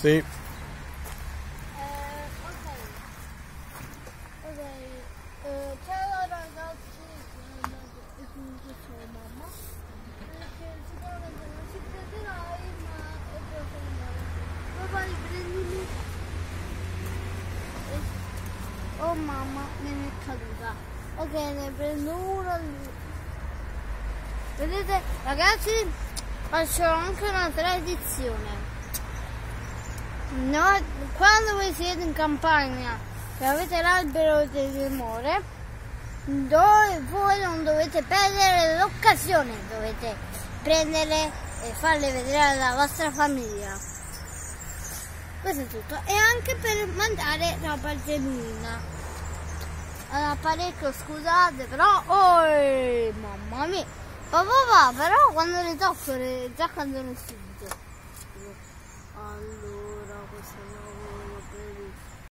Sì. Oh mamma, me è caduta. Ok, ne prendo una. Vedete, ragazzi, faccio anche una tradizione. No, quando voi siete in campagna e avete l'albero dell'amore, dove voi non dovete perdere l'occasione, dovete prendere e farle vedere alla vostra famiglia. Questo è tutto. E anche per mandare roba genuina. Allora, parecchio, scusate, però... Oh, mamma mia! Papà, va, però quando le tocco, le- già quando si dice. Allora, Jerusalem.